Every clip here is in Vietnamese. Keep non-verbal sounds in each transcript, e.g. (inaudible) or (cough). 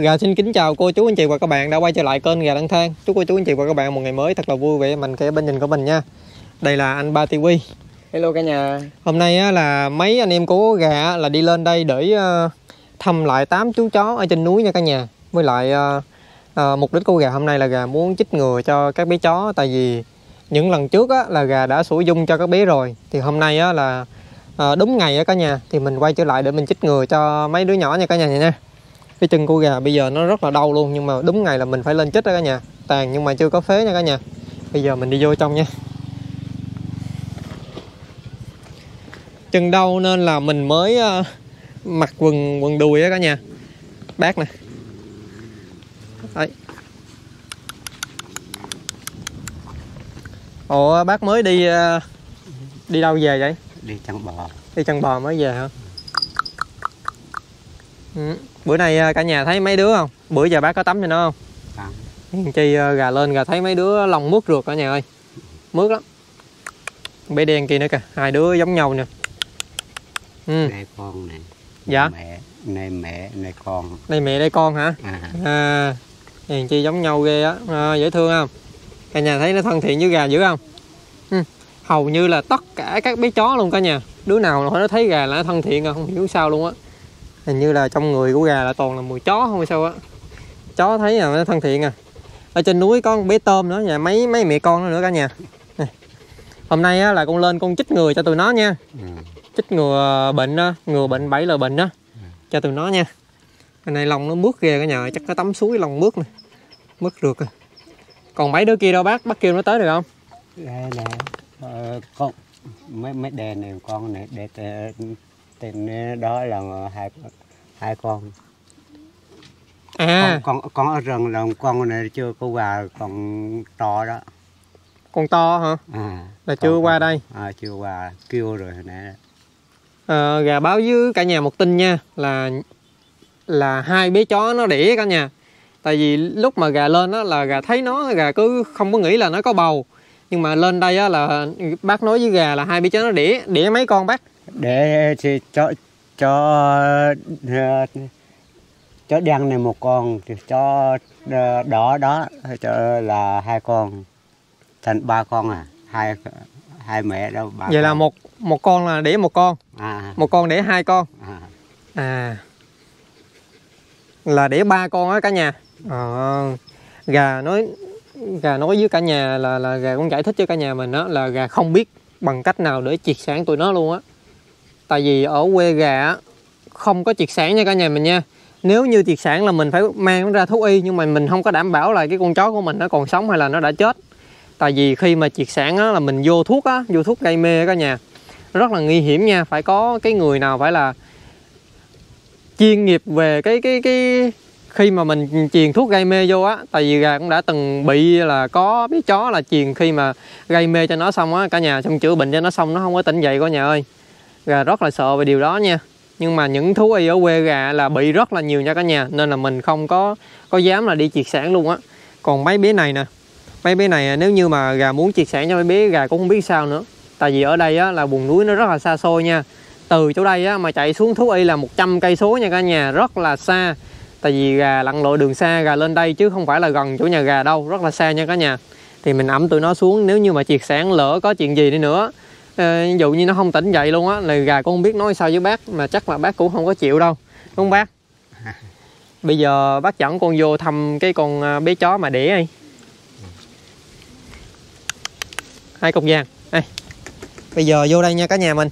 Gà xin kính chào cô chú anh chị và các bạn đã quay trở lại kênh Gà Đăng Thang. Chúc cô chú anh chị và các bạn một ngày mới thật là vui vẻ mạnh khỏe bên nhìn của mình nha. Đây là anh Ba TV. Hello cả nhà. Hôm nay á, là mấy anh em của gà là đi lên đây để ờ, thăm lại tám chú chó ở trên núi nha cả nhà. Với lại ờ, ờ, mục đích của gà hôm nay là gà muốn chích ngừa cho các bé chó tại vì những lần trước á, là gà đã sủi dung cho các bé rồi. Thì hôm nay á, là đúng ngày á cả nhà thì mình quay trở lại để mình chích ngừa cho mấy đứa nhỏ nha cả nhà nha. Cái chân của gà bây giờ nó rất là đau luôn nhưng mà đúng ngày là mình phải lên chích đó cả nhà. Tàn nhưng mà chưa có phế nha cả nhà. Bây giờ mình đi vô trong nha. chân đau nên là mình mới uh, mặc quần quần đùi á cả nhà bác nè đấy ủa bác mới đi uh, đi đâu về vậy Đi chăn bò. đi chân bò mới về hả ừ. Bữa nay uh, cả nhà thấy mấy đứa không bữa giờ bác có tắm cho nó không. Hèn chi gà lên gà thấy mấy đứa lòng mướt ruột cả nhà ơi mướt lắm bé đen kia nữa kìa hai đứa giống nhau nè ừ. Đây con này. Dạ. Mẹ, này mẹ, này con. đây mẹ đây con hả À, à hèn chi giống nhau ghê á à, dễ thương không cả nhà thấy nó thân thiện với gà dữ không ừ. hầu như là tất cả các bé chó luôn cả nhà đứa nào nó thấy gà là nó thân thiện rồi không hiểu sao luôn á hình như là trong người của gà là toàn là mùi chó không hay sao á. Chó thấy là nó thân thiện à. Ở trên núi có con bé tôm nữa và mấy mấy mẹ con nữa, nữa cả nhà. Hôm nay á, là con lên con chích ngừa cho tụi nó nha. Ừ. chích ngừa bệnh đó, ngừa bệnh bảy lời bệnh đó cho tụi nó nha. Cái này lòng nó mướt ghê cả nhà chắc nó tắm suối lòng mướt nè mướt rượt rồi còn mấy đứa kia đâu bác? Bác kêu nó tới được không? Đây nè. Ờ, con mấy mấy đèn này con này để tên đó là hai hai con. à Con, con con ở rừng là con này chưa có gà còn to đó. con to hả À. là con- chưa con- qua đây À, chưa qua kêu rồi hồi nãy. Ờ, gà báo với cả nhà một tin nha là là hai bé chó nó đẻ cả nhà tại vì lúc mà gà lên á là gà thấy nó gà cứ không có nghĩ là nó có bầu nhưng mà lên đây á là bác nói với gà là hai bé chó nó đẻ đẻ mấy con bác để thì cho cho ờ, chó đen này một con chó ờ, đỏ đó cho là hai con thành ba con à hai hai mẹ đâu ba vậy là con. một một con là đẻ một con. À, một con đẻ hai con. À, à. Là đẻ ba con á cả nhà. Ờ. Gà nói gà nói với cả nhà là là gà cũng giải thích cho cả nhà mình đó là gà không biết bằng cách nào để triệt sản tụi nó luôn á tại vì ở quê gà không có triệt sản nha cả nhà mình nha. Nếu như triệt sản là mình phải mang nó ra thú y, nhưng mà mình không có đảm bảo là cái con chó của mình nó còn sống hay là nó đã chết. Tại vì khi mà triệt sản á, là mình vô thuốc á, vô thuốc gây mê cả nhà. Rất là nguy hiểm nha, phải có cái người nào phải là chuyên nghiệp về cái cái cái khi mà mình truyền thuốc gây mê vô á. Tại vì gà cũng đã từng bị là có bé chó là truyền khi mà gây mê cho nó xong á cả nhà, xong chữa bệnh cho nó xong, nó không có tỉnh dậy cả nhà ơi gà rất là sợ về điều đó nha. Nhưng mà những thú y ở quê gà là bị rất là nhiều nha cả nhà, nên là mình không có có dám là đi triệt sản luôn á. Còn mấy bé này nè, mấy bé này à, nếu như mà gà muốn triệt sản cho mấy bé, gà cũng không biết sao nữa. Tại vì ở đây á, là vùng núi nó rất là xa xôi nha. Từ chỗ đây á, mà chạy xuống thú y là 100 cây số nha cả nhà, rất là xa. Tại vì gà lặn lội đường xa, gà lên đây chứ không phải là gần chỗ nhà gà đâu, rất là xa nha cả nhà. Thì mình ẩm tụi nó xuống, nếu như mà triệt sản lỡ có chuyện gì đi nữa ờ, ví dụ như nó không tỉnh dậy luôn á là gà cũng không biết nói sao với bác mà chắc là bác cũng không có chịu đâu đúng không bác? (laughs) Bây giờ bác dẫn con vô thăm cái con à, bé chó mà đẻ đi. Hai cục vàng. Đây bây giờ vô đây nha cả nhà mình.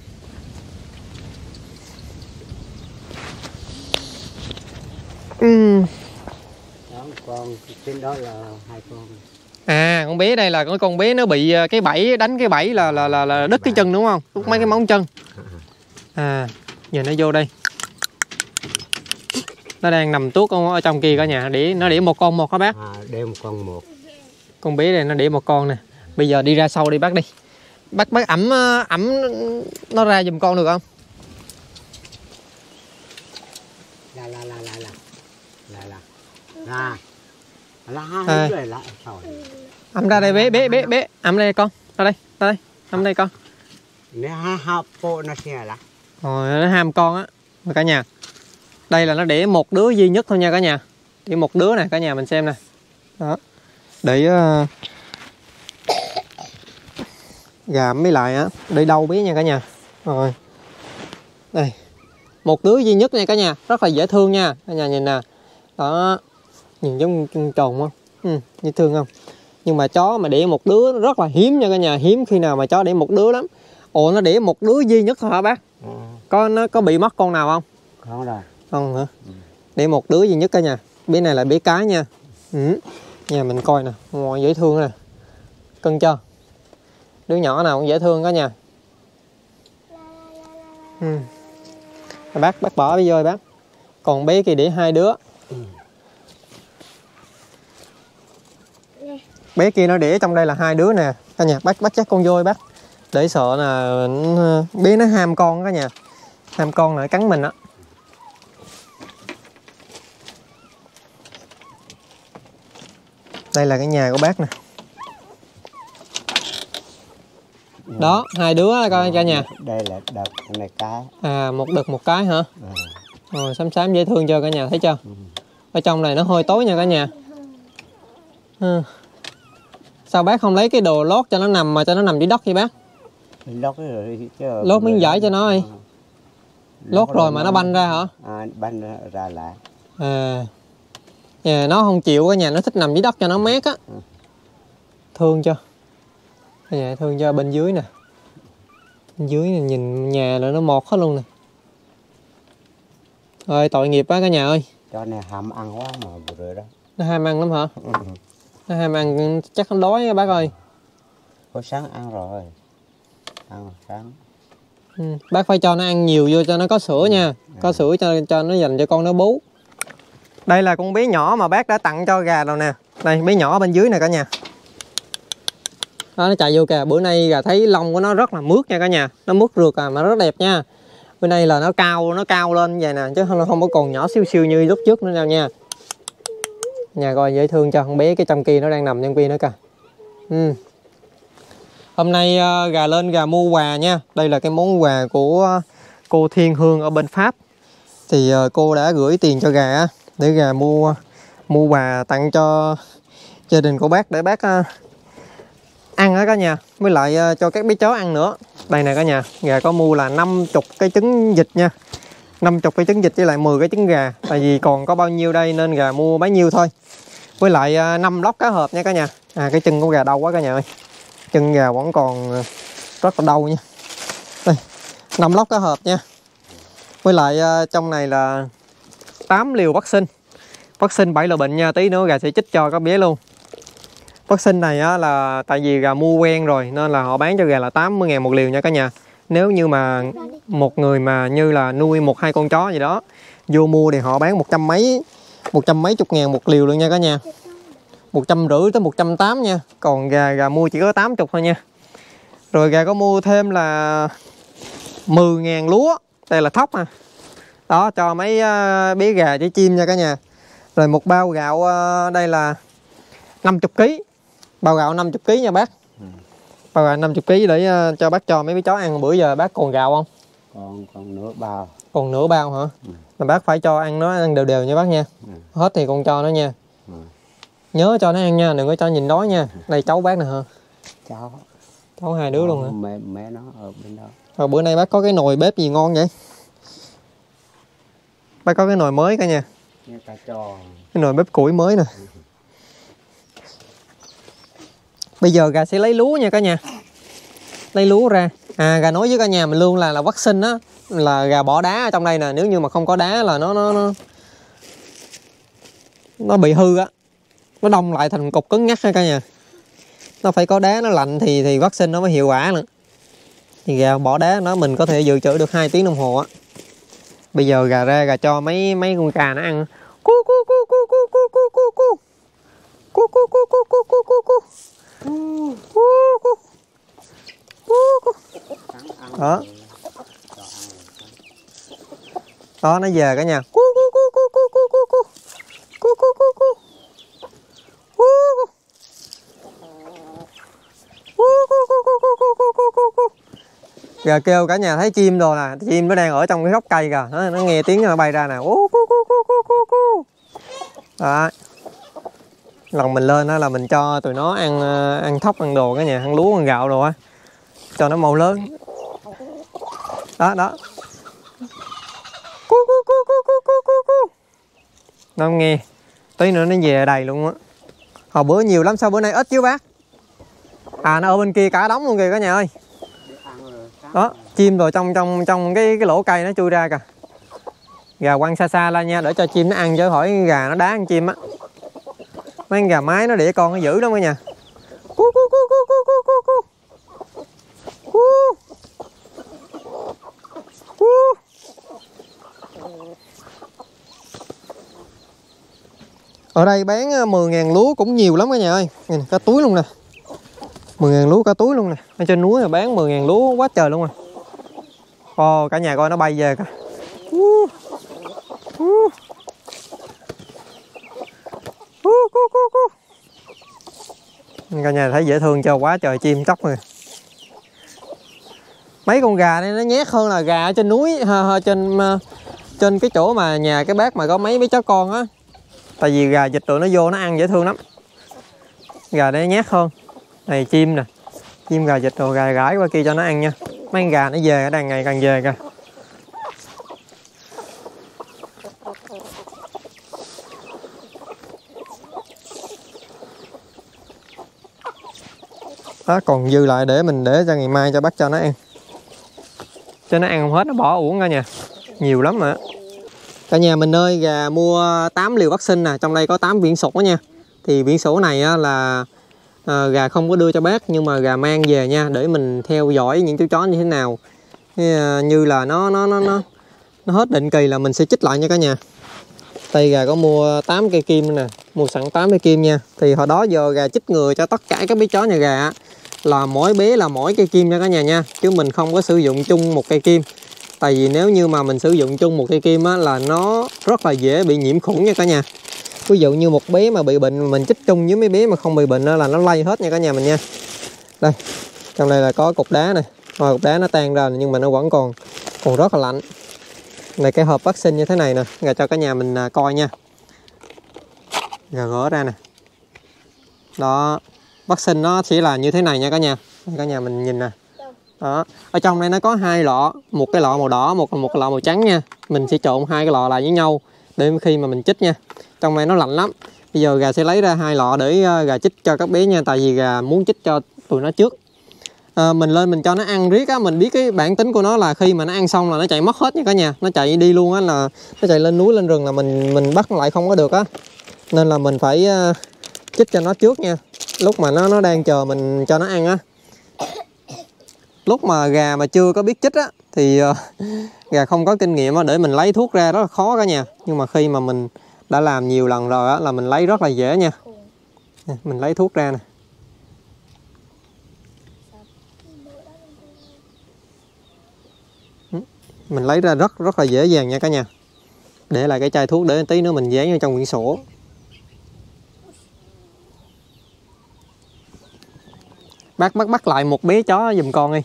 Ừm. đó con trên đó là hai con à con bé đây là con con bé nó bị ờ, cái bẫy đánh cái bẫy là là là, là đứt cái chân đúng không? Đứt mấy cái móng chân. À giờ nó vô đây. Nó đang nằm tuốt ở trong kia cả nhà để nó để một con một hả bác? À, để một con một. Con bé này nó để một con nè. Bây giờ đi ra sau đi bác đi. Bác bác ẩm ờ, ẩm nó ra giùm con được không? Là là là là là. Là là. À. Ẩm ra đây bé bé bé bé ẩm đây. Con. Ra đây, ra đây. Ẩm đây con. Rồi nó ham con á Rồi cả nhà. Đây là nó để một đứa duy nhất thôi nha cả nhà. Để một đứa nè cả nhà mình xem nè. Đó. Để uh, gà mới lại á. Để đâu biết nha cả nhà. Rồi. Đây. Một đứa duy nhất nha cả nhà. Rất là dễ thương nha. Cả nhà nhìn nè. Đó nhìn giống chân trồn không? Ừ, dễ thương không? Nhưng mà chó mà để một đứa rất là hiếm nha cả nhà hiếm khi nào mà chó để một đứa lắm. Ồ nó để một đứa duy nhất thôi hả bác? Ừ. có nó có bị mất con nào không? Không rồi. Không hả? Để một đứa duy nhất cả nhà. Bé này là bé cái nha. Ừ. nhà mình coi nè ngon dễ thương nè. Cân chưa đứa nhỏ nào cũng dễ thương cả nhà. Ừ. bác bác bỏ đi vô bác. Còn bé kia để hai đứa bé kia nó để trong đây là hai đứa nè. Cả nhà bác bác chắc con vô bác để sợ là bé nó ham con cả nhà. Ham con lại cắn mình á. Đây là cái nhà của bác nè. Đó hai đứa coi cả nhà. Đây là đợt này cái. À một đực một cái hả? À. rồi xám xám dễ thương cho cả nhà thấy chưa? Ở trong này nó hơi tối nha cả nhà. Ừ. sao bác không lấy cái đồ lót cho nó nằm mà cho nó nằm dưới đất vậy bác? Lót rồi chứ lót miếng vải cho nó đi. Lót rồi mà nó banh ra hả? À, banh ra, lại. À. Nhà nó không chịu cả nhà nó thích nằm dưới đất cho nó mát á. Thương chưa? Cả nhà thương cho bên dưới nè. Bên dưới này nhìn nhà là nó mọt hết luôn nè. Ơi tội nghiệp quá cả nhà ơi. Cho này ham ăn quá mà vừa rồi đó. Nó ham ăn lắm hả ừ. nó ham ăn chắc nó đói á bác ơi. Có sáng ăn rồi. Ăn sáng. Ừ. bác phải cho nó ăn nhiều vô cho nó có sữa nha. Có sữa cho cho nó dành cho con nó bú. Đây là con bé nhỏ mà bác đã tặng cho gà rồi nè. Đây bé nhỏ bên dưới nè cả nhà. Đó, nó chạy vô kìa. Bữa nay gà thấy lông của nó rất là mướt nha cả nhà. Nó mướt rượt à mà rất đẹp nha. Bữa nay là nó cao nó cao lên vậy nè chứ không không có còn nhỏ siêu siêu như lúc trước nữa đâu nha nhà coi dễ thương cho con bé cái trong kia nó đang nằm trong kia nữa kìa. Ừ. hôm nay uh, gà lên gà mua quà nha. Đây là cái món quà của cô Thiên Hương ở bên Pháp. Thì uh, cô đã gửi tiền cho gà để gà mua mua quà tặng cho gia đình của bác để bác uh, ăn đó cả nhà. Với lại uh, cho các bé chó ăn nữa. Đây nè cả nhà gà có mua là 50 cái trứng vịt nha. 50 cái trứng vịt với lại 10 cái trứng gà. Tại vì còn có bao nhiêu đây nên gà mua bấy nhiêu thôi. Với lại à, 5 lóc cá hộp nha cả nhà. À cái chân của gà đau quá cả nhà ơi. Chân gà vẫn còn à, rất là đau nha. Đây 5 lóc cá hộp nha. Với lại à, trong này là 8 liều vaccine. Vaccine 7 loại bệnh nha tí nữa gà sẽ chích cho các bé luôn. Vaccine này á, là tại vì gà mua quen rồi nên là họ bán cho gà là 80 ngàn một liều nha cả nhà nếu như mà một người mà như là nuôi một hai con chó gì đó vô mua thì họ bán một trăm mấy một trăm mấy chục ngàn một liều luôn nha cả nhà. Một trăm rưỡi tới một trăm tám nha. Còn gà gà mua chỉ có 80 thôi nha. Rồi gà có mua thêm là 10 ngàn lúa đây là thóc à đó cho mấy uh, bé gà với chim nha cả nhà. Rồi một bao gạo uh, đây là 50 kg bao gạo 50 kg nha bác ừ. bao gạo 50 kg để uh, cho bác cho mấy bé chó ăn bữa giờ bác còn gạo không? Còn còn nửa bao còn nửa bao hả? Ừ. mà bác phải cho ăn nó ăn đều đều nha bác nha. Ừ. hết thì con cho nó nha. Ừ. nhớ cho nó ăn nha đừng có cho nhìn đói nha. Ừ. đây cháu bác nè hả? Cháu. Cháu hai đứa luôn hả? Mẹ mẹ nó ở bên đó. Rồi bữa nay bác có cái nồi bếp gì ngon vậy? Bác có cái nồi mới cả nhà. Cái nồi bếp củi mới nè bây giờ gà sẽ lấy lúa nha cả nhà lấy lúa ra à gà nói với cả nhà mình luôn là là vaccine á là gà bỏ đá ở trong đây nè nếu như mà không có đá là nó nó nó nó bị hư á nó đông lại thành cục cứng nhắc ha cả nhà nó phải có đá nó lạnh thì thì vaccine nó mới hiệu quả nữa thì gà bỏ đá nó mình có thể dự trữ được 2 tiếng đồng hồ á bây giờ gà ra gà cho mấy mấy con gà nó ăn cu cu cu cu cu cu cu cu cu cu cu cu cu cu cu cu đó đó nó về cả nhà cu cu cu cu cu cu cu cu cu cu cu cu gà kêu cả nhà thấy chim rồi nè chim nó đang ở trong cái gốc cây kìa nó, nó nghe tiếng nó bay ra nè cu cu cu cu cu cu cu đó lần mình lên đó là mình cho tụi nó ăn ờ, ăn thóc, ăn đồ cái nhà, ăn lúa, ăn gạo đồ á. Cho nó màu lớn. Đó đó. Cu cu cu cu cu cu cu cu. Nó không nghe. Tí nữa nó về đầy luôn á. Hồi bữa nhiều lắm, sao bữa nay ít chứ bác? À nó ở bên kia cả đống luôn kìa cả nhà ơi. Đó, chim rồi trong trong trong cái cái lỗ cây nó chui ra kìa. Gà quăng xa xa ra nha, để cho chim nó ăn chứ hỏi gà nó đá ăn chim á mấy con gà mái nó đẻ con nó dữ lắm cả nhà cú cú cú cú cú cú cú cú cú cú ở đây bán ờ, 10.000 lúa cũng nhiều lắm cả nhà ơi. Nhìn, cá túi luôn nè. 10.000 lúa cá túi luôn nè. Ở trên núi là bán 10.000 lúa quá trời luôn rồi. Ồ, oh, cả nhà coi nó bay về kìa. Uh. Uh, cu, cu, cu cả nhà thấy dễ thương cho quá trời chim chóc rồi. Mấy con gà này nó nhét hơn là gà ở trên núi ha, ha, trên ờ, trên cái chỗ mà nhà cái bác mà có mấy mấy chó con á. Tại vì gà dịch tụi nó vô nó ăn dễ thương lắm. Gà đấy nhét hơn. Này chim nè. Chim gà dịch rồi gà gãi qua kia cho nó ăn nha. Mấy con gà nó về đang ngày càng về kìa. Đó còn dư lại để mình để cho ngày mai cho bác cho nó ăn. Cho nó ăn không hết nó bỏ uổng cả nhà. Nhiều lắm mà. Cả nhà mình ơi gà mua 8 liều vaccine nè trong đây có 8 biển sổ nha. Thì biển sổ này á, là à, gà không có đưa cho bác nhưng mà gà mang về nha để mình theo dõi những chú chó như thế nào. À, như là nó nó nó nó nó hết định kỳ là mình sẽ chích lại nha cả nhà. Đây gà có mua 8 cây kim nè mua sẵn 8 cây kim nha. Thì hồi đó giờ gà chích ngừa cho tất cả các bé chó nhà gà là mỗi bé là mỗi cây kim nha cả nhà nha, chứ mình không có sử dụng chung một cây kim. Tại vì nếu như mà mình sử dụng chung một cây kim á, là nó rất là dễ bị nhiễm khuẩn nha cả nhà. Ví dụ như một bé mà bị bệnh, mình chích chung với mấy bé mà không bị bệnh là nó lây hết nha cả nhà mình nha. Đây, trong đây là có cục đá này. Rồi, cục đá nó tan ra nhưng mà nó vẫn còn còn rất là lạnh. Này, cái hộp vaccine như thế này nè gà cho cả nhà mình à, coi nha. Rồi gỡ ra nè. Đó vaccine nó chỉ là như thế này nha cả nhà. Cả nhà mình nhìn nè. Đó. Ở trong đây nó có hai lọ một cái lọ màu đỏ một một cái lọ màu trắng nha. Mình sẽ trộn hai cái lọ lại với nhau để khi mà mình chích nha. Trong này nó lạnh lắm. Bây giờ gà sẽ lấy ra hai lọ để ờ, gà chích cho các bé nha tại vì gà muốn chích cho tụi nó trước. À, mình lên mình cho nó ăn riết á mình biết cái bản tính của nó là khi mà nó ăn xong là nó chạy mất hết nha cả nhà. Nó chạy đi luôn á là nó chạy lên núi lên rừng là mình mình bắt lại không có được á. Nên là mình phải ờ, chích cho nó trước nha lúc mà nó nó đang chờ mình cho nó ăn á. Lúc mà gà mà chưa có biết chích á thì uh, (laughs) gà không có kinh nghiệm á để mình lấy thuốc ra rất là khó cả nhà. Nhưng mà khi mà mình đã làm nhiều lần rồi á là mình lấy rất là dễ nha. Nè, mình lấy thuốc ra nè. Ừ, mình lấy ra rất rất là dễ dàng nha cả nhà. Để lại cái chai thuốc để tí nữa mình dán vào trong quyển sổ. Bác bắt bắt lại một bé chó giùm con đi.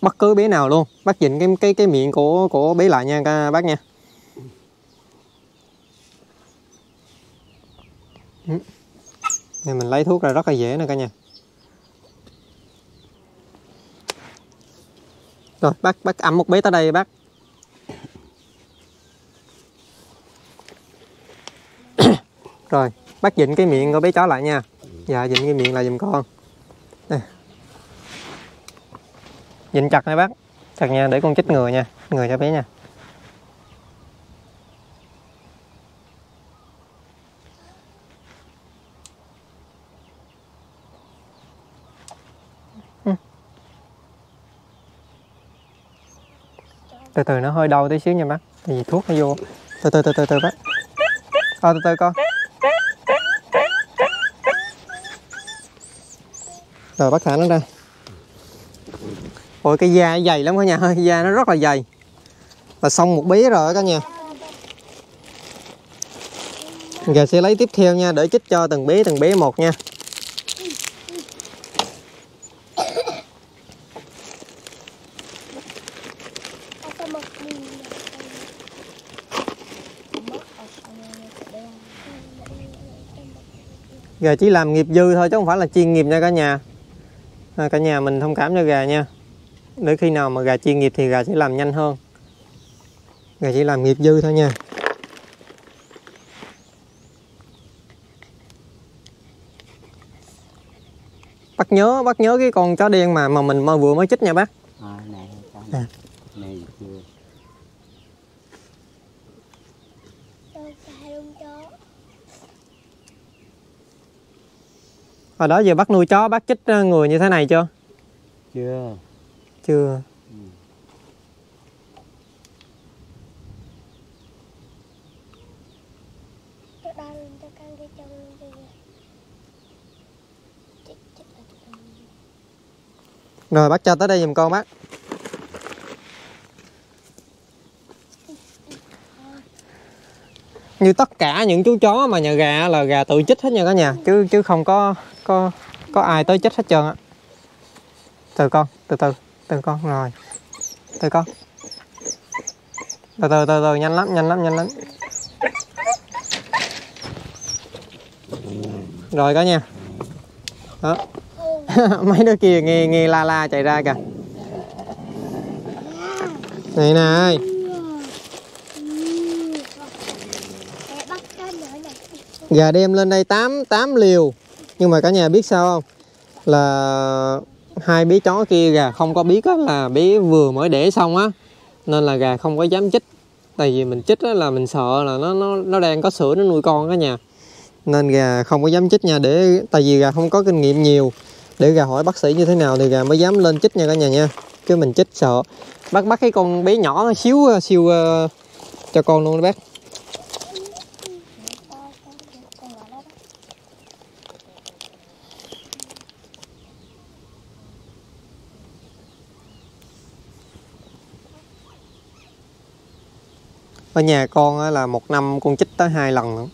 Bất cứ bé nào luôn. Bác dịnh cái cái cái miệng của của bé lại nha bác nha. Ừ. Này, mình lấy thuốc ra rất là dễ nè cả nhà rồi, bác bác ẩm một bé tới đây, bác. (coughs) Rồi, bác dịnh cái miệng của bé chó lại nha. Dạ dịnh cái miệng lại giùm con. Đây. dịnh chặt nha bác. Chặt nha để con chích người nha. Người cho bé nha. Ừ. Từ từ nó hơi đau tí xíu nha bác. Tại vì thuốc nó vô. Từ từ từ từ từ bác. À, từ từ con. Rồi, bác thả nó ra. Ôi, cái da dày lắm cả nhà ơi, da nó rất là dày. Là xong một bí rồi cả nhà. Giờ sẽ lấy tiếp theo nha, để chích cho từng bé từng bé một nha. Gà chỉ làm nghiệp dư thôi, chứ không phải là chuyên nghiệp nha cả nhà à, cả nhà mình thông cảm cho gà nha. Để khi nào mà gà chuyên nghiệp thì gà sẽ làm nhanh hơn. Gà chỉ làm nghiệp dư thôi nha. Bác nhớ bác nhớ cái con chó đen mà mà mình mà vừa mới chích nha bác. À, này À. này chưa Đâu phải luôn chó hồi đó giờ bác nuôi chó bác chích ờ, người như thế này chưa? Chưa. Chưa. Rồi bác cho tới đây giùm con bác. Như tất cả những chú chó mà nhà gà là gà tự chích hết nha cả nhà. Chứ chứ không có có có ai tới chết hết trơn á. Từ con, từ từ từ con, rồi. Từ con. Từ từ từ từ, nhanh lắm nhanh lắm nhanh lắm. Rồi cả nha đó. (laughs) Mấy đứa kia nghe nghe la la chạy ra kìa. Này này này gà đem lên đây 8 8 liều nhưng mà cả nhà biết sao không? Là hai bé chó kia gà không có biết á, là bé vừa mới đẻ xong á nên là gà không có dám chích. Tại vì mình chích á, là mình sợ là nó nó nó đang có sữa nó nuôi con cả nhà nên gà không có dám chích nha để tại vì gà không có kinh nghiệm nhiều. Để gà hỏi bác sĩ như thế nào thì gà mới dám lên chích nha cả nhà nha. Chứ mình chích sợ. Bắt bắt cái con bé nhỏ xíu siêu uh, ờ, cho con luôn đó bác Con con con gọi nó đó ở nhà con á, là một năm con chích tới hai lần nữa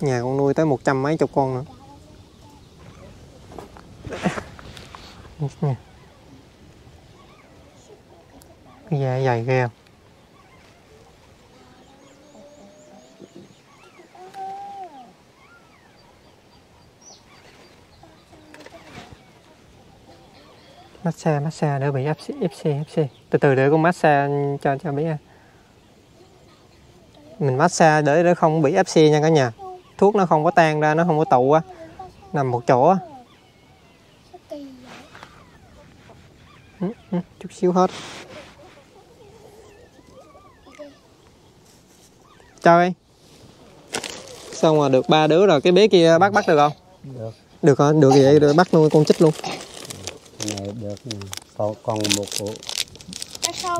nhà con nuôi tới một trăm mấy chục con nữa cái da dày ghê không? massage massage đỡ bị fc fc fc từ từ để con massage cho cho bé mình massage để để không bị ép xì nha cả nhà. Thuốc nó không có tan ra nó không có tụ á. Nằm một chỗ á. Sao kỳ vậy Ừ, ừ, chút xíu hết. Chào em. Xong rồi được ba đứa rồi? Cái bé kia bắt bắt được không? Được. Được hả? Được vậy rồi bắt luôn con chích luôn. Này được. Còn còn một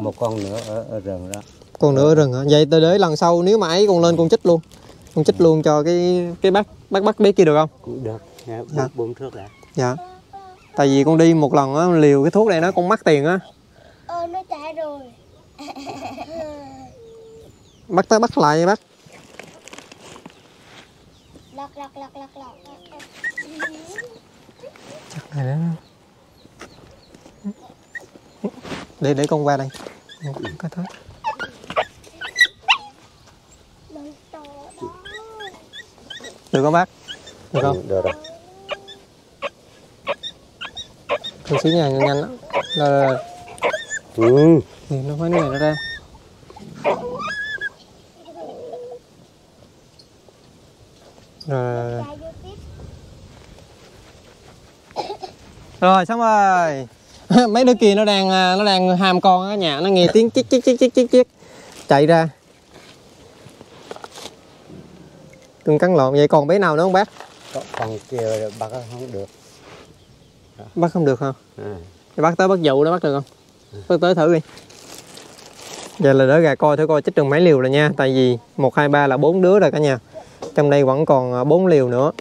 một con nữa ở, ở rừng đó con nữa rừng hả? Vậy tới để lần sau nếu mà ấy con lên con chích luôn. Con chích luôn cho cái cái bắt bắt bắt bé kia được không? Cũng được. Dạ. bốn, thước đã dạ. Tại vì con đi một lần á liều cái thuốc này nó con mắc tiền á. Ờ nó chạy rồi. Bắt tới bắt lại lật lật lật này đó. Để để con qua đây. Có thôi Lần to đó được không bác. Được không? Ừ, được rồi. Thường xíu nha nhanh nhanh đó rồi, rồi, rồi. ừ. thì nó phải nước này nó ra. Rồi, rồi, xong rồi. (laughs) Mấy đứa kia nó đang à, nó đang ham con ở nhà nó nghe tiếng chích chích chích chích chích chích. Chạy ra đừng cắn lộn vậy còn bé nào nữa không bác? Con kia bắt không được. Bác không được hả? À. Thì bác tới bác dụ đó bác được không? Bác tới thử đi. Giờ là đỡ gà coi thử coi chích được mấy liều rồi nha. Tại vì một hai ba là bốn đứa rồi cả nhà. Trong đây vẫn còn à, bốn liều nữa.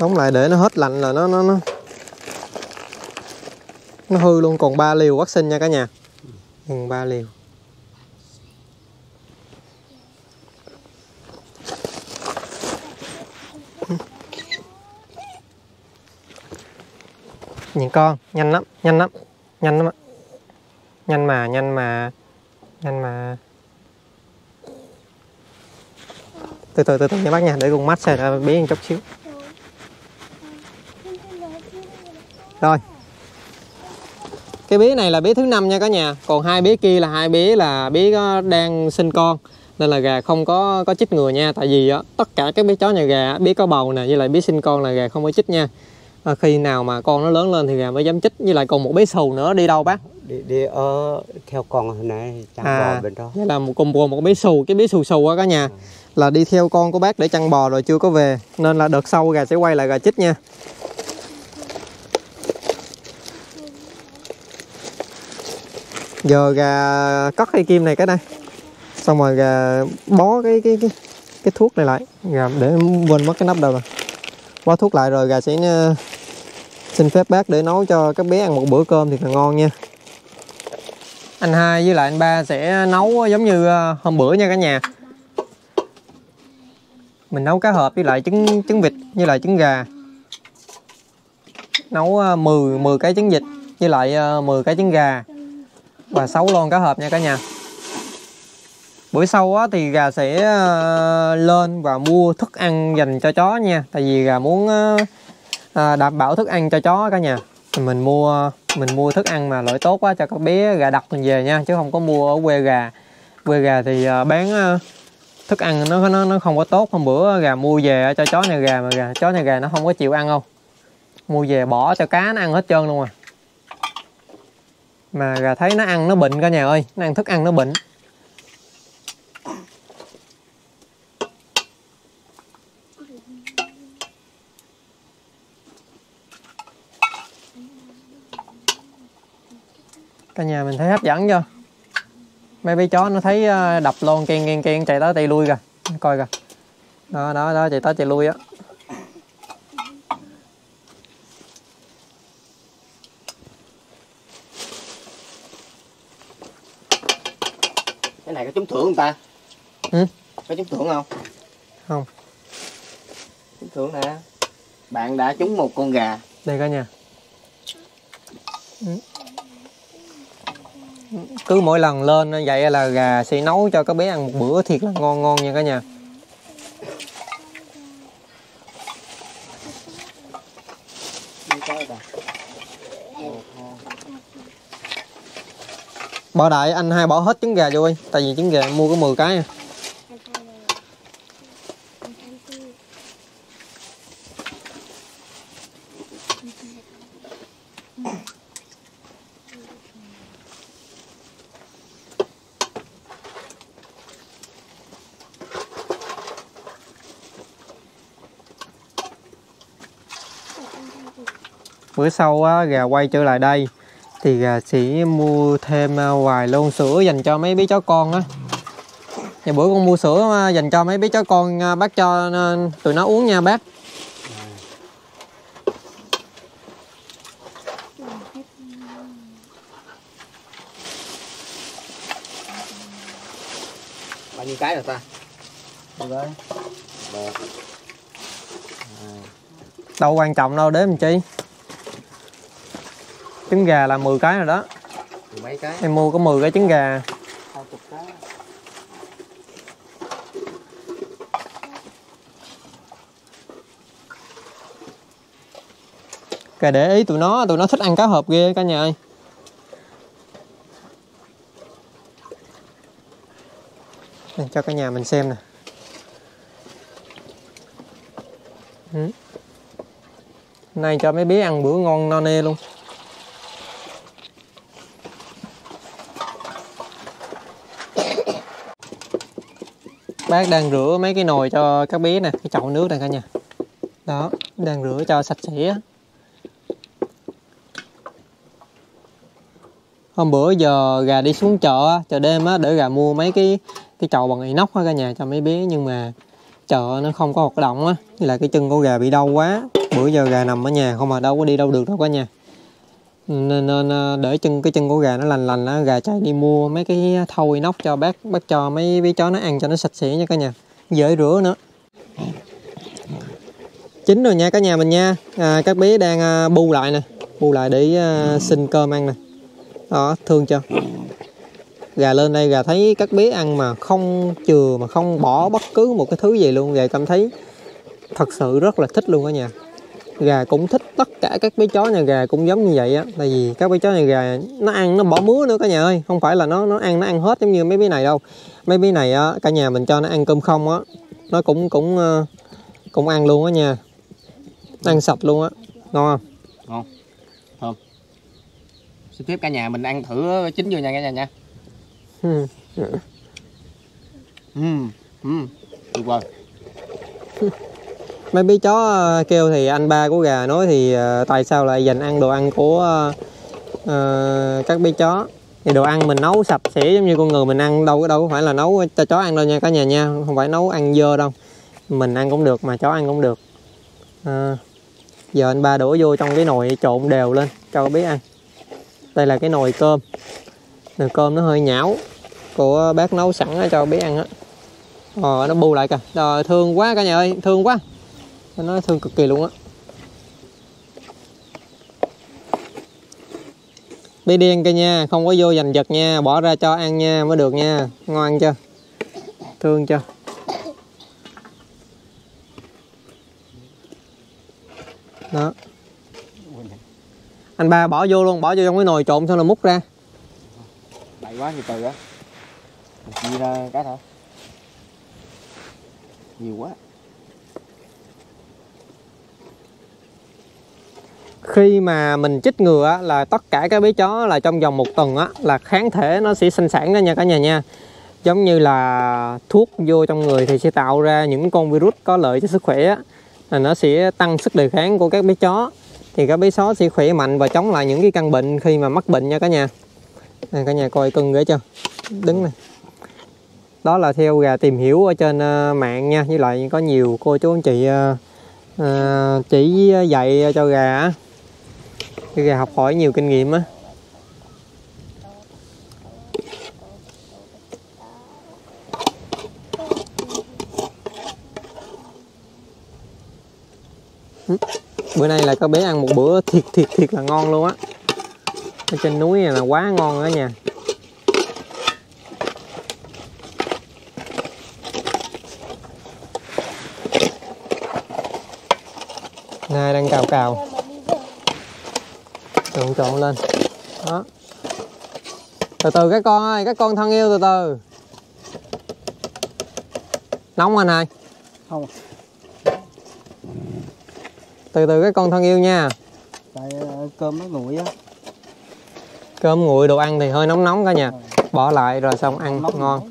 Đóng lại để nó hết lạnh là nó nó nó nó hư luôn, còn ba liều vaccine nha cả nhà. Còn ba liều. Nhìn con, nhanh lắm nhanh lắm nhanh lắm ạ. nhanh mà nhanh mà nhanh mà. Từ từ từ từ nha bác nha, để con mắt xe ra, bé một chút xíu. Rồi cái bé này là bé thứ năm nha cả nhà. Còn hai bé kia là hai bé là bé có đang sinh con. Nên là gà không có có chích ngừa nha. Tại vì á, tất cả các bé chó nhà gà bé có bầu nè với lại bé sinh con là gà không có chích nha. À, khi nào mà con nó lớn lên thì gà mới dám chích. Với lại còn một bé xù nữa đi đâu bác? Đi đi ở theo con hồi nãy chăn À. bò bên đó. Vậy là một cùng cùng một bé xù cái bé xù xù á cả nhà. Là đi theo con của bác để chăn bò rồi chưa có về. Nên là đợt sau gà sẽ quay lại gà chích nha giờ gà cất cây kim này cái đây. Xong rồi gà bó cái cái cái cái thuốc này lại. Gà để quên mất cái nắp đâu rồi. Bó thuốc lại rồi gà sẽ ờ, xin phép bác để nấu cho các bé ăn một bữa cơm thì là ngon nha. Anh hai với lại anh ba sẽ nấu giống như ờ, hôm bữa nha cả nhà. Mình nấu cá hộp với lại trứng trứng vịt với lại trứng gà. Nấu ờ, 10 10 cái trứng vịt với lại 10 cái trứng gà và sấu lon cá hộp nha cả nhà. Buổi sau á, thì gà sẽ ờ, lên và mua thức ăn dành cho chó nha. Tại vì gà muốn ờ, ờ, đảm bảo thức ăn cho chó cả nhà. Thì mình mua mình mua thức ăn mà loại tốt quá cho các bé gà đặt mình về nha chứ không có mua ở quê gà. Quê gà thì bán thức ăn nó nó nó không có tốt. Hôm bữa gà mua về cho chó nhà gà mà gà chó nhà gà nó không có chịu ăn đâu. Mua về bỏ cho cá nó ăn hết trơn luôn à mà gà thấy nó ăn nó bệnh cả nhà ơi. Nó ăn thức ăn nó bệnh. Cả nhà mình thấy hấp dẫn chưa? Mấy bé chó nó thấy ờ, đập lon ken ken ken chạy tới chạy lui kìa. Coi kìa. Đó đó đó, chạy tới chạy lui á cái này có trúng thưởng không ta Ừ. có trúng thưởng không Không. trúng thưởng nè bạn đã trúng một con gà đây cả nhà Ừ. cứ mỗi lần lên như vậy là gà sẽ nấu cho các bé ăn một bữa thiệt là ngon ngon nha cả nhà Đi coi bà bỏ đại anh hai bỏ hết trứng gà vô đi tại vì trứng gà mua có 10 cái à. bữa sau á, gà quay trở lại đây thì gà sẽ mua thêm à, vài lon sữa dành cho mấy bé chó con á. Nhà bữa con mua sữa à, dành cho mấy bé chó con à, bác cho à, tụi nó uống nha bác. Bao nhiêu cái rồi ta? Rồi một đâu quan trọng đâu đếm làm chi trứng gà là 10 cái rồi đó mấy cái em mua có 10 cái trứng gà cái Kìa để ý tụi nó, tụi nó thích ăn cá hộp ghê cả nhà ơi. Đây, cho cả nhà mình xem nè. Ừ. Nay cho mấy bé ăn bữa ngon no nê luôn. Bác đang rửa mấy cái nồi cho các bé nè, cái chậu nước này cả nhà. Đó, đang rửa cho sạch sẽ. hôm bữa giờ gà đi xuống chợ chợ đêm á để gà mua mấy cái cái chậu bằng inox á cả nhà cho mấy bé nhưng mà chợ nó không có hoạt động á là cái chân của gà bị đau quá bữa giờ gà nằm ở nhà không mà đâu có đi đâu được đâu cả nhà nên, nên ờ, để chân cái chân của gà nó lành lành á gà chạy đi mua mấy cái thau inox cho bác bác cho mấy bé chó nó ăn cho nó sạch sẽ nha cả nhà. Dễ rửa nữa. Chín rồi nha cả nhà mình nha. À, các bé đang à, bu lại nè. Bu lại để à, xin cơm ăn nè. Đó thương chưa? Gà lên đây gà thấy các bé ăn mà không chừa mà không bỏ bất cứ một cái thứ gì luôn. Gà cảm thấy thật sự rất là thích luôn cả nhà gà cũng thích tất cả các bé chó nhà gà cũng giống như vậy á. Tại vì các bé chó nhà gà nó ăn nó bỏ mứa nữa cả nhà ơi. Không phải là nó nó ăn nó ăn hết giống như mấy bé này đâu. Mấy bé này á cả nhà mình cho nó ăn cơm không á nó cũng cũng ờ, cũng ăn luôn á nha. Ăn sạch luôn á. Ngon không? Xin phép cả nhà mình ăn thử chín vô nha cả nhà nha. Ừ ừ tuyệt vời (laughs) mấy bé chó ờ, kêu thì anh ba của gà nói thì ờ, tại sao lại dành ăn đồ ăn của uh, các bé chó? Thì đồ ăn mình nấu sạch sẽ giống như con người mình ăn đâu đâu có phải là nấu cho chó ăn đâu nha cả nhà nha không phải nấu ăn dơ đâu. Mình ăn cũng được mà chó ăn cũng được. À, giờ anh ba đổ vô trong cái nồi trộn đều lên cho các bé ăn. Đây là cái nồi cơm. Nồi cơm nó hơi nhão của bác nấu sẵn cho bé ăn á. Ờ nó bu lại kìa. Trời, thương quá cả nhà ơi thương quá nó thương cực kỳ luôn á. Bé điên kia nha, không có vô giành giật nha, bỏ ra cho ăn nha mới được nha. Ngon chưa? Thương chưa? Đó. Anh ba bỏ vô luôn, bỏ vô trong cái nồi trộn xong là múc ra. Đầy quá, nhiều từ á chia ra cái thôi. Nhiều quá. Khi mà mình chích ngừa á, là tất cả các bé chó là trong vòng một tuần á, là kháng thể nó sẽ sinh sản ra nha cả nhà nha. Giống như là thuốc vô trong người thì sẽ tạo ra những con virus có lợi cho sức khỏe á, là nó sẽ tăng sức đề kháng của các bé chó. Thì các bé chó sẽ khỏe mạnh và chống lại những cái căn bệnh khi mà mắc bệnh nha cả nhà. Này cả nhà coi cưng ghê chưa? Đứng này. Đó là theo gà tìm hiểu ở trên ờ, mạng nha. Với lại có nhiều cô chú anh chị uh, chỉ dạy cho gà cái gà học hỏi nhiều kinh nghiệm á. Bữa nay là các bé ăn một bữa thiệt thiệt thiệt là ngon luôn á. Ở trên núi này là quá ngon đó nha. Nay đang cào cào trộn trộn lên. Đó. Từ từ các con ơi các con thân yêu từ từ. Nóng anh hai Không. từ từ các con thân yêu nha. Tại ờ, cơm nó nguội á. Cơm nguội đồ ăn thì hơi nóng nóng cả nhà. Bỏ lại rồi xong ăn ngon.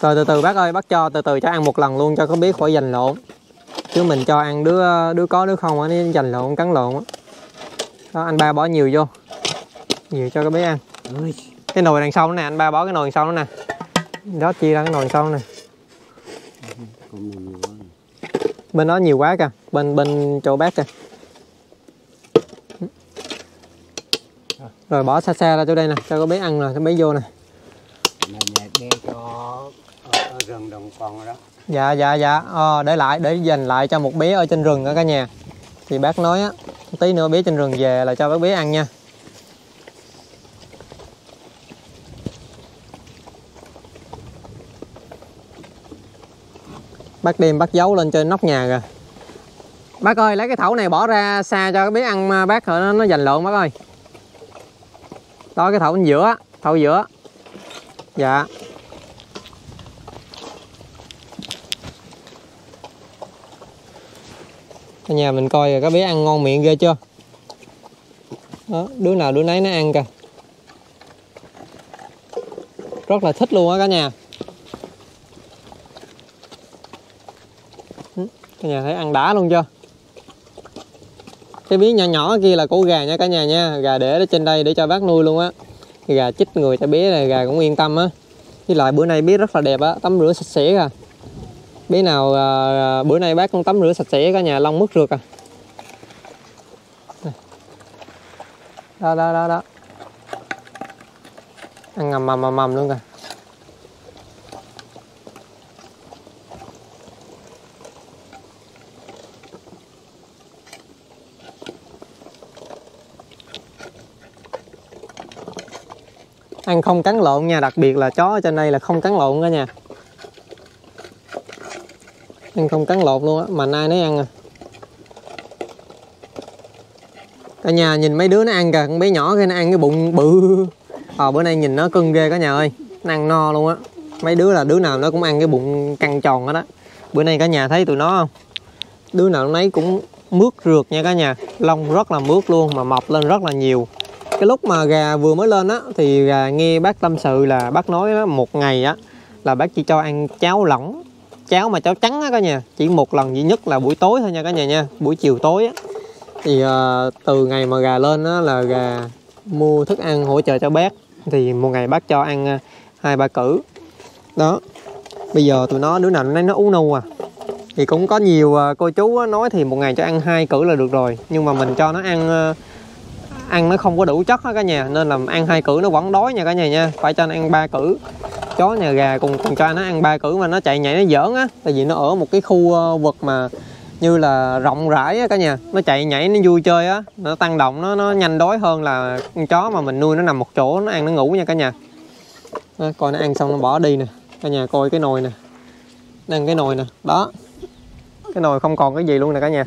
Rồi từ từ bác ơi bác cho từ từ cho ăn một lần luôn cho có biết khỏi giành lộn chứ mình cho ăn đứa đứa có đứa không á nó giành lộn cắn lộn á. Đó anh ba bỏ nhiều vô. Nhiều cho cái bé ăn. Cái nồi đằng sau nữa nè anh ba bỏ cái nồi đằng sau nữa nè. Đó chia ra cái nồi đằng sau nè. Nhiều quá bên đó nhiều quá kìa bên bên chỗ bác kìa. Rồi bỏ xa xa ra chỗ đây nè cho có bé ăn nè cho bé vô nè. Rừng đồng con đó dạ dạ dạ. À, để lại để dành lại cho một bé ở trên rừng ở cả nhà. Thì bác nói á tí nữa bé trên rừng về là cho bác bé ăn nha. Bác đem bác giấu lên trên nóc nhà kìa. Bác ơi lấy cái thẩu này bỏ ra xa cho cái bé ăn mà bác nó, nó dành lộn bác ơi. Đó cái thẩu bên giữa thẩu giữa. Dạ. Cả nhà mình coi các bé ăn ngon miệng ghê chưa? Đó, đứa nào đứa nấy nó ăn kìa. Rất là thích luôn á cả nhà. Cả nhà thấy ăn đá luôn chưa? Cái miếng nhỏ nhỏ kia là cổ gà nha cả nhà nha. Gà để ở trên đây để cho bác nuôi luôn á. Gà chích người cho bé này gà cũng yên tâm á. Với lại bữa nay bé rất là đẹp á tắm rửa sạch sẽ à bé nào à, à, bữa nay bác con tắm rửa sạch sẽ cả nhà long mất rượt à. Đó đó đó đó. Ăn ngầm mầm mầm mầm luôn kìa. Ăn không cắn lộn nha đặc biệt là chó ở trên đây là không cắn lộn cả nhà ăn không cắn lột luôn á mà nay nó ăn à. Cả nhà nhìn mấy đứa nó ăn kìa con bé nhỏ kia nó ăn cái bụng bự. Ờ bữa nay nhìn nó cưng ghê cả nhà ơi nó ăn no luôn á. Mấy đứa là đứa nào nó cũng ăn cái bụng căng tròn hết đó bữa nay cả nhà thấy tụi nó không? Đứa nào nấy cũng mướt rượt nha cả nhà lông rất là mướt luôn mà mọc lên rất là nhiều. Cái lúc mà gà vừa mới lên á thì gà nghe bác tâm sự là bác nói đó, một ngày á là bác chỉ cho ăn cháo lỏng cháo mà cháo trắng á cả nhà. Chỉ một lần duy nhất là buổi tối thôi nha cả nhà nha. Buổi chiều tối á. Thì uh, từ ngày mà gà lên á là gà mua thức ăn hỗ trợ cho bác. Thì một ngày bác cho ăn uh, hai ba cử. Đó. Bây giờ tụi nó đứa nào nó nó ú nu à. Thì cũng có nhiều uh, cô chú nói thì một ngày cho ăn hai cử là được rồi. Nhưng mà mình cho nó ăn uh, ăn nó không có đủ chất đó cả nhà. Nên là ăn hai cử nó vẫn đói nha cả nhà nha. Phải cho nó ăn ba cử chó nhà gà cùng con trai nó ăn ba cử mà nó chạy nhảy nó giỡn á. Tại vì nó ở một cái khu ờ, vực mà như là rộng rãi á cả nhà. Nó chạy nhảy nó vui chơi á nó tăng động nó nó nhanh đói hơn là con chó mà mình nuôi nó nằm một chỗ nó ăn nó ngủ nha cả nhà. Đó, coi nó ăn xong nó bỏ đi nè cả nhà coi cái nồi nè nó ăn cái nồi nè. Đó cái nồi không còn cái gì luôn nè cả nhà.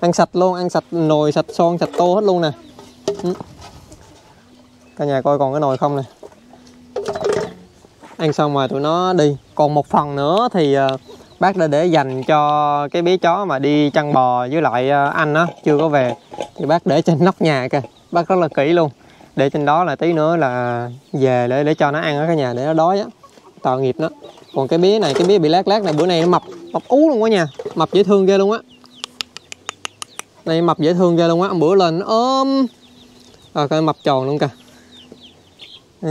Ăn sạch luôn ăn sạch nồi sạch son sạch tô hết luôn nè. Cả nhà coi còn cái nồi không nè ăn xong rồi tụi nó đi. Còn một phần nữa thì uh, bác đã để dành cho cái bé chó mà đi chăn bò với lại uh, anh á chưa có về. Thì bác để trên nóc nhà kìa. Bác rất là kỹ luôn. Để trên đó là tí nữa là về để để cho nó ăn ở cái nhà để nó đói á. Tội nghiệp nó. Còn cái bé này cái bé bị lát lát này bữa nay nó mập. Mập ú luôn quá nha. Mập dễ thương ghê luôn á. Đây mập dễ thương ghê luôn á. Bữa lên nó ôm. Rồi coi mập tròn luôn kìa. Đó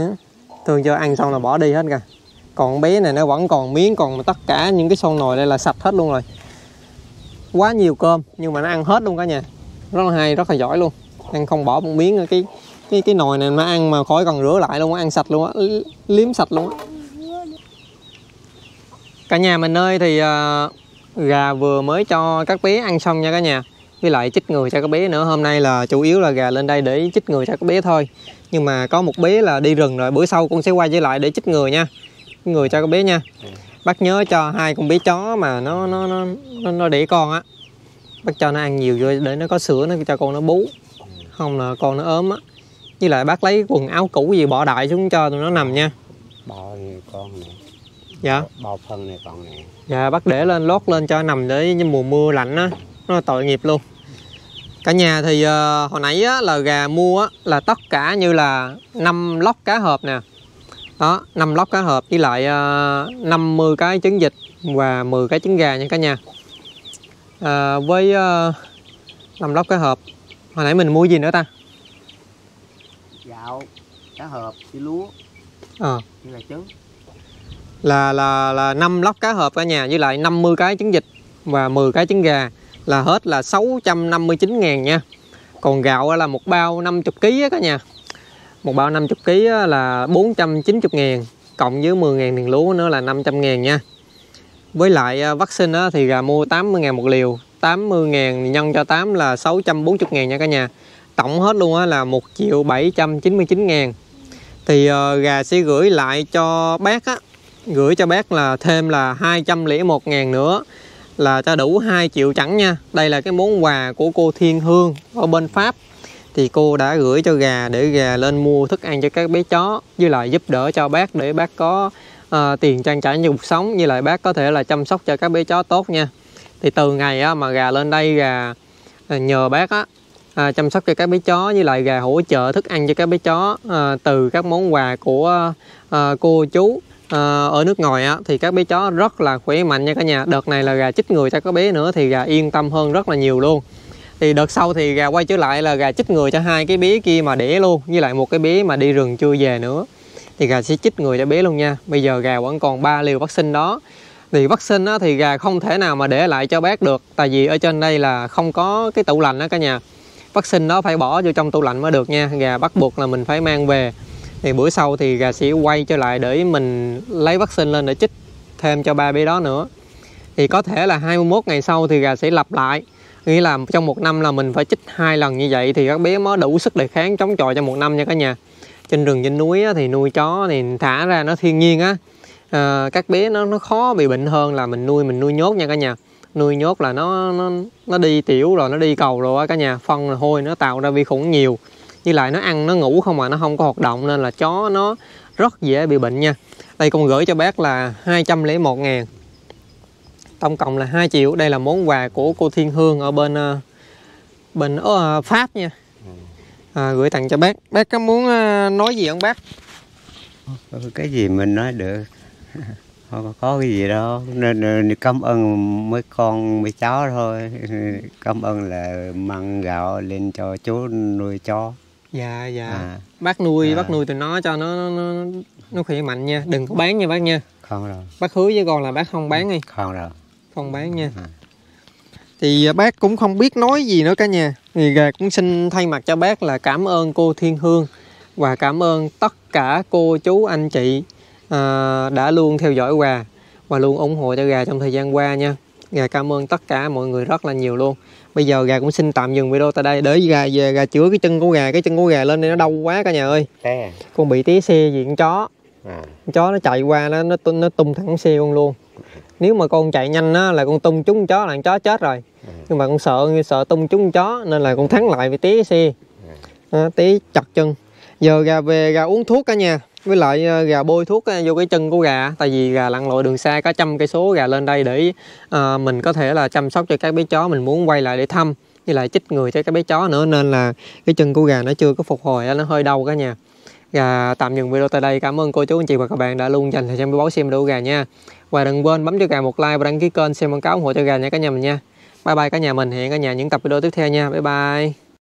thường cho ăn xong là bỏ đi hết cả còn bé này nó vẫn còn miếng còn tất cả những cái son nồi đây là sạch hết luôn rồi. Quá nhiều cơm nhưng mà nó ăn hết luôn cả nhà. Rất là hay rất là giỏi luôn. Ăn không bỏ một miếng cái cái cái nồi này nó ăn mà khỏi cần rửa lại luôn ăn sạch luôn á liếm sạch luôn á. Cả nhà mình ơi thì uh, gà vừa mới cho các bé ăn xong nha cả nhà. Với lại chích người cho các bé nữa. Hôm nay là chủ yếu là gà lên đây để chích người cho các bé thôi nhưng mà có một bé là đi rừng rồi bữa sau con sẽ quay trở lại để chích người nha. Người cho các bé nha. Bác nhớ cho hai con bé chó mà nó nó nó nó, nó đẻ con á. Bác cho nó ăn nhiều rồi để nó có sữa nó cho con nó bú. Không là con nó ốm á. Với lại bác lấy quần áo cũ gì bỏ đại xuống cho tụi nó nằm nha. Bò này con này dạ. Bò phân này còn này dạ bác để lên lót lên cho nằm để như mùa mưa lạnh á. Nó tội nghiệp luôn cả nhà thì uh, hồi nãy á, là gà mua á, là tất cả như là 5 lóc cá hộp nè. Đó 5 lóc cá hộp với lại uh, 50 cái trứng vịt và 10 cái trứng gà nha cả nhà. Uh, với uh, 5 lóc cá hộp hồi nãy mình mua gì nữa ta? Gạo cá hộp với lúa ờ. với là trứng. Là là là 5 lóc cá hộp cả nhà với lại 50 cái trứng vịt và 10 cái trứng gà là hết là 659 ngàn nha. Còn gạo là một bao 50 kg á cả nhà. Một bao 50 kg là 490 ngàn cộng với 10 ngàn tiền lúa nữa là 500 ngàn nha. Với lại à, vaccine á, thì gà mua 80 ngàn một liều 80 ngàn nhân cho 8 là 640 ngàn nha cả nhà. Tổng hết luôn á là 1 triệu 799 ngàn. Thì uh, gà sẽ gửi lại cho bác á gửi cho bác là thêm là 201 ngàn nữa là cho đủ 2 triệu chẳng nha. Đây là cái món quà của cô Thiên Hương ở bên Pháp. Thì cô đã gửi cho gà để gà lên mua thức ăn cho các bé chó với lại giúp đỡ cho bác để bác có uh, tiền trang trải cho cuộc sống như lại bác có thể là chăm sóc cho các bé chó tốt nha. Thì từ ngày á, mà gà lên đây gà ờ, nhờ bác á à, chăm sóc cho các bé chó với lại gà hỗ trợ thức ăn cho các bé chó à, từ các món quà của à, cô chú à, ở nước ngoài á thì các bé chó rất là khỏe mạnh nha cả nhà. Đợt này là gà chích người cho các bé nữa thì gà yên tâm hơn rất là nhiều luôn. Thì đợt sau thì gà quay trở lại là gà chích người cho hai cái bé kia mà đẻ luôn với lại một cái bé mà đi rừng chưa về nữa. Thì gà sẽ chích người cho bé luôn nha. Bây giờ gà vẫn còn 3 liều vaccine đó. Thì vaccine á, thì gà không thể nào mà để lại cho bác được tại vì ở trên đây là không có cái tủ lạnh đó cả nhà. Vaccine đó phải bỏ vô trong tủ lạnh mới được nha. Gà bắt buộc là mình phải mang về thì bữa sau thì gà sẽ quay trở lại để mình lấy vaccine lên để chích thêm cho ba bé đó nữa. Thì có thể là 21 ngày sau thì gà sẽ lặp lại. Nghĩa là trong một năm là mình phải chích hai lần như vậy thì các bé mới đủ sức đề kháng chống chọi cho một năm nha cả nhà. Trên rừng trên núi á, thì nuôi chó thì thả ra nó thiên nhiên á. À, các bé nó nó khó bị bệnh hơn là mình nuôi mình nuôi nhốt nha cả nhà. Nuôi nhốt là nó nó nó đi tiểu rồi nó đi cầu rồi á cả nhà. Phân rồi hôi nó tạo ra vi khuẩn nhiều với lại nó ăn nó ngủ không mà nó không có hoạt động nên là chó nó rất dễ bị bệnh nha. Đây con gửi cho bác là 201 ngàn. Tổng cộng là 2 triệu. Đây là món quà của cô Thiên Hương ở bên ờ, bên ở Pháp nha. À, gửi tặng cho bác. Bác có muốn ờ, nói gì không bác? Cái gì mình nói được. (laughs) Không có- có cái gì đâu. Nên, nên cảm ơn mấy con mấy cháu thôi. (laughs) Cảm ơn là mang gạo lên cho chú nuôi chó dạ dạ. À. Bác nuôi À. bác nuôi tụi nó cho nó nó, nó khỏe mạnh nha. Đừng có bán nha bác nha. Không đâu bác hứa với con là bác không bán đi. Không đâu không bán nha. À. thì à, bác cũng không biết nói gì nữa cả nhà thì gà cũng xin thay mặt cho bác là cảm ơn cô Thiên Hương và cảm ơn tất cả cô chú anh chị à, đã luôn theo dõi gà và luôn ủng hộ cho gà trong thời gian qua nha. Gà cảm ơn tất cả mọi người rất là nhiều luôn bây giờ gà cũng xin tạm dừng video tại đây. Để gà về gà chữa cái chân của gà. Cái chân của gà lên đây nó đau quá cả nhà ơi. Thế con bị tí xe gì con chó. À. Con chó nó chạy qua nó nó tung, nó tung thẳng xe con luôn. Nếu mà con chạy nhanh á là con tung trúng chó là con chó chết rồi. Nhưng mà con sợ sợ tung trúng chó nên là con thắng lại vì tí xe. À, tí chặt chân. Giờ gà về gà uống thuốc cả nhà với lại ờ, gà bôi thuốc ờ, vô cái chân của gà tại vì gà lặn lội đường xa cả trăm cây số gà lên đây để à, mình có thể là chăm sóc cho các bé chó mình muốn quay lại để thăm với lại chích người cho các bé chó nữa nên là cái chân của gà nó chưa có phục hồi nó hơi đau cả nhà. Và tạm dừng video tại đây. Cảm ơn cô chú anh chị và các bạn đã luôn dành thời gian báo xem video gà nha. Và đừng quên bấm cho gà một like và đăng ký kênh xem quảng cáo ủng hộ cho gà nha cả nhà mình nha. Bye bye cả nhà mình. Hẹn cả nhà những tập video tiếp theo nha. Bye bye.